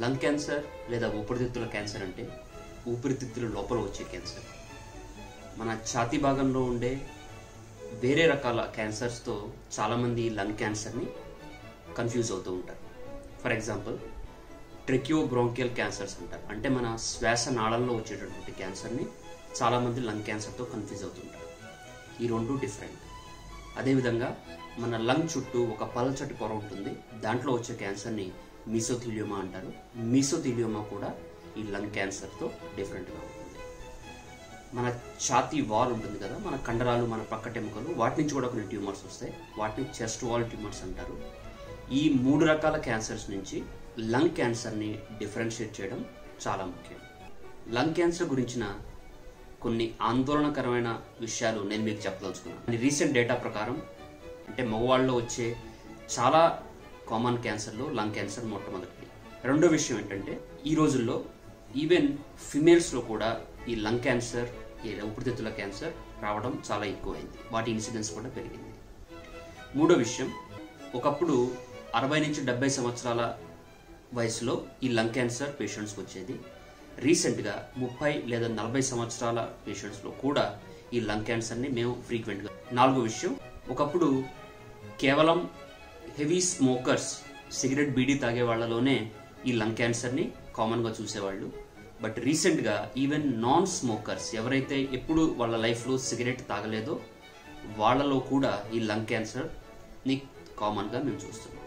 Lung cancer లేదా ఊపిరితిత్తుల cancer అంటే ఊపిరితిత్తుల లోపల వచ్చే క్యాన్సర్. మన ఛాతీ భాగంలో ఉండే వేరే రకాల క్యాన్సర్స్తో చాలామంది లంగ్ క్యాన్సర్ని కన్ఫ్యూజ్ అవుతూ ఉంటారు. For example tracheo bronchial cancers అంటారు. అంటే మన శ్వాస నాళంలో వచ్చేటటువంటి క్యాన్సర్ని చాలామంది లంగ్ క్యాన్సర్తో కన్ఫ్యూజ్ అవుతుంటారు ఈ రెండు డిఫరెంట్. అదేవిధంగా మన లంగ్ చుట్టూ ఒక పలచటి పొర ఉంటుంది. దాంట్లో వచ్చే క్యాన్సర్ని మిసోథిలియోమా అంటారు. మీసోథిలియోమా కూడా ఈ లంగ్ క్యాన్సర్తో డిఫరెంట్గా ఉంటుంది. మన ఛాతీ వాల్ ఉంటుంది కదా మన కండరాలు మన పక్కటెముకలు వాటి నుంచి కూడా కొన్ని ట్యూమర్స్ వస్తాయి. వాటిని చెస్ట్ వాల్ ట్యూమర్స్ అంటారు. ఈ మూడు రకాల క్యాన్సర్స్ నుంచి లంగ్ క్యాన్సర్ని డిఫరెన్షియేట్ చేయడం చాలా ముఖ్యం. లంగ్ క్యాన్సర్ గురించిన కొన్ని ఆందోళనకరమైన విషయాలు నేను మీకు చెప్పదలుచుకున్నాను. రీసెంట్ డేటా ప్రకారం అంటే మగవాళ్ళలో వచ్చే చాలా కామన్ క్యాన్సర్లో లంగ్ క్యాన్సర్ మొట్టమొదటిది. రెండో విషయం ఏంటంటే ఈ రోజుల్లో ఈవెన్ ఫిమేల్స్లో కూడా ఈ లంగ్ క్యాన్సర్ ఈ ఊపిరితిత్తుల క్యాన్సర్ రావడం చాలా ఎక్కువైంది. వాటి ఇన్సిడెన్స్ కూడా పెరిగింది. మూడో విషయం ఒకప్పుడు అరవై నుంచి డెబ్బై సంవత్సరాల వయసులో ఈ లంగ్ క్యాన్సర్ పేషెంట్స్కి వచ్చేది. రీసెంట్గా ముప్పై లేదా నలభై సంవత్సరాల పేషెంట్స్లో కూడా ఈ లంగ్ క్యాన్సర్ని మేము ఫ్రీక్వెంట్గా. నాలుగో విషయం ఒకప్పుడు కేవలం హెవీ స్మోకర్స్ సిగరెట్ బీడీ తాగే వాళ్ళలోనే ఈ లంగ్ క్యాన్సర్ని కామన్గా చూసేవాళ్ళు. బట్ రీసెంట్గా ఈవెన్ నాన్ స్మోకర్స్ ఎవరైతే ఎప్పుడు వాళ్ళ లైఫ్లో సిగరెట్ తాగలేదో వాళ్ళలో కూడా ఈ లంగ్ క్యాన్సర్ని కామన్గా మేము చూస్తున్నాం.